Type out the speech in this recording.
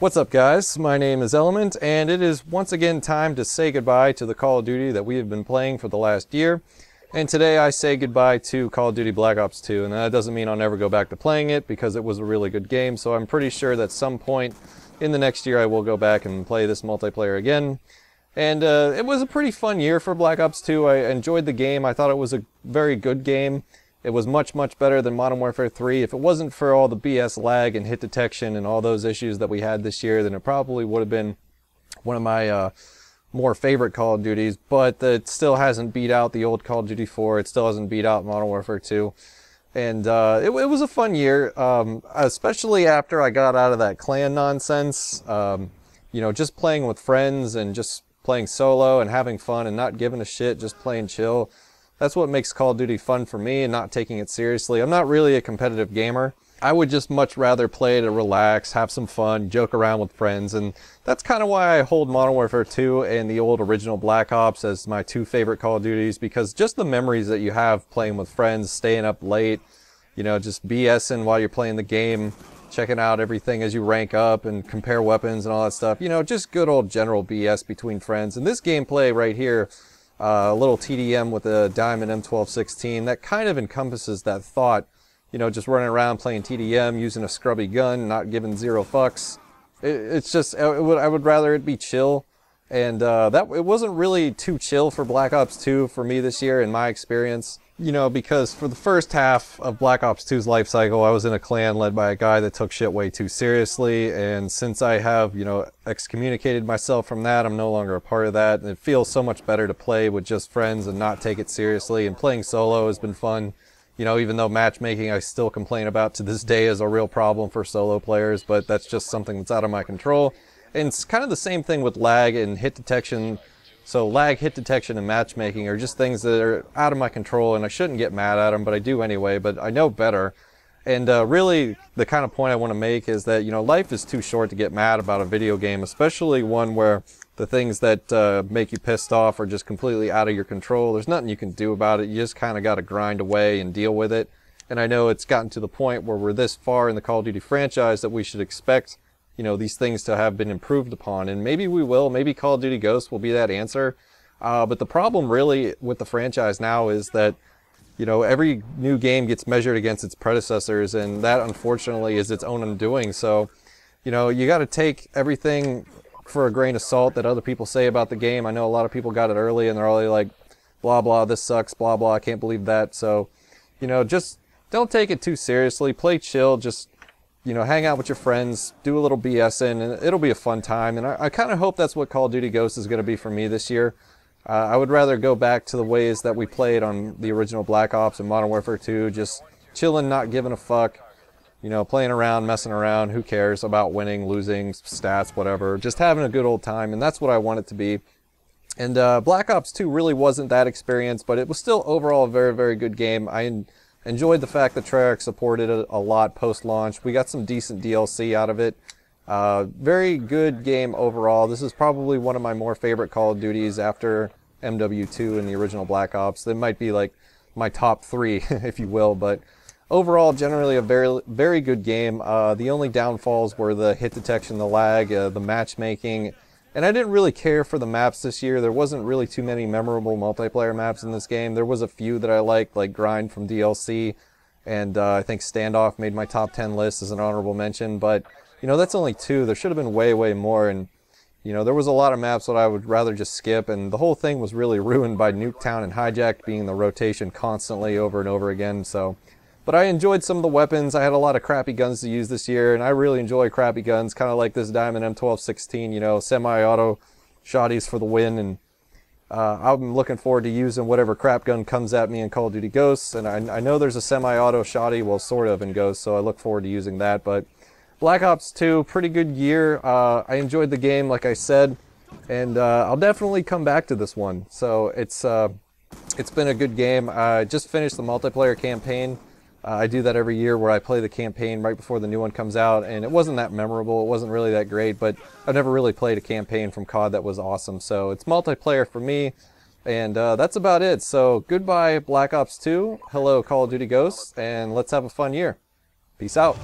What's up guys, my name is Element and it is once again time to say goodbye to the Call of Duty that we have been playing for the last year. And today I say goodbye to Call of Duty Black Ops 2 and that doesn't mean I'll never go back to playing it because it was a really good game so I'm pretty sure that some point in the next year I will go back and play this multiplayer again. And uh, it was a pretty fun year for Black Ops 2. I enjoyed the game. I thought it was a very good game. It was much, much better than Modern Warfare 3. If it wasn't for all the BS lag and hit detection and all those issues that we had this year, then it probably would have been one of my uh, more favorite Call of Duties. But it still hasn't beat out the old Call of Duty 4. It still hasn't beat out Modern Warfare 2. And uh, it, it, was a fun year, um, especially after I got out of that clan nonsense. Um, you know, just playing with friends and just playing solo and having fun and not giving a shit, just playing chill that's what makes Call of Duty fun for me and not taking it seriously. I'm not really a competitive gamer. I would just much rather play to relax, have some fun, joke around with friends, and that's kind of why I hold Modern Warfare 2 and the old original Black Ops as my two favorite Call of Duties because just the memories that you have playing with friends, staying up late, you know, just BSing while you're playing the game, checking out everything as you rank up and compare weapons and all that stuff. You know, just good old general BS between friends. And this gameplay right here a little TDM with a Diamond M1216. That kind of encompasses that thought, you know, just running around playing TDM, using a scrubby gun, not giving zero fucks. It, it's just, it would, I would rather it be chill. And uh, that it wasn't really too chill for Black Ops 2 for me this year in my experience you know, because for the first half of Black Ops 2's life cycle, I was in a clan led by a guy that took shit way too seriously. And since I have, you know, excommunicated myself from that, I'm no longer a part of that. And it feels so much better to play with just friends and not take it seriously. And playing solo has been fun. You know, even though matchmaking I still complain about to this day is a real problem for solo players, but that's just something that's out of my control. And it's kind of the same thing with lag and hit detection so lag, hit detection, and matchmaking are just things that are out of my control, and I shouldn't get mad at them, but I do anyway. But I know better. And uh, really, the kind of point I want to make is that you know life is too short to get mad about a video game, especially one where the things that uh, make you pissed off are just completely out of your control. There's nothing you can do about it. You just kind of got to grind away and deal with it. And I know it's gotten to the point where we're this far in the Call of Duty franchise that we should expect you know, these things to have been improved upon. And maybe we will. Maybe Call of Duty Ghosts will be that answer. Uh, but the problem really with the franchise now is that, you know, every new game gets measured against its predecessors, and that unfortunately is its own undoing. So, you know, you got to take everything for a grain of salt that other people say about the game. I know a lot of people got it early and they're all like, blah, blah, this sucks, blah, blah, I can't believe that. So, you know, just don't take it too seriously. Play chill. Just you know, hang out with your friends, do a little BSing, and it'll be a fun time. And I, I kind of hope that's what Call of Duty Ghosts is going to be for me this year. Uh, I would rather go back to the ways that we played on the original Black Ops and Modern Warfare 2, just chilling, not giving a fuck, you know, playing around, messing around. Who cares about winning, losing, stats, whatever? Just having a good old time, and that's what I want it to be. And uh, Black Ops 2 really wasn't that experience, but it was still overall a very, very good game. I Enjoyed the fact that Treyarch supported it a lot post-launch. We got some decent DLC out of it. Uh, very good game overall. This is probably one of my more favorite Call of Duties after MW2 and the original Black Ops. They might be like my top three, if you will, but overall, generally a very, very good game. Uh, the only downfalls were the hit detection, the lag, uh, the matchmaking, and I didn't really care for the maps this year. There wasn't really too many memorable multiplayer maps in this game. There was a few that I liked, like Grind from DLC, and uh, I think Standoff made my top 10 list as an honorable mention. But, you know, that's only two. There should have been way, way more. And, you know, there was a lot of maps that I would rather just skip. And the whole thing was really ruined by Nuketown and Hijacked being the rotation constantly over and over again. So, but I enjoyed some of the weapons. I had a lot of crappy guns to use this year, and I really enjoy crappy guns, kind of like this Diamond M1216, you know, semi-auto shotties for the win. And uh, I'm looking forward to using whatever crap gun comes at me in Call of Duty Ghosts. And I, I know there's a semi-auto shotty, well, sort of in Ghosts, so I look forward to using that. But Black Ops 2, pretty good year. Uh, I enjoyed the game, like I said, and uh, I'll definitely come back to this one. So it's uh, it's been a good game. I just finished the multiplayer campaign. Uh, I do that every year where I play the campaign right before the new one comes out, and it wasn't that memorable. It wasn't really that great, but I've never really played a campaign from COD that was awesome. So it's multiplayer for me, and uh, that's about it. So goodbye, Black Ops 2. Hello, Call of Duty Ghosts, and let's have a fun year. Peace out.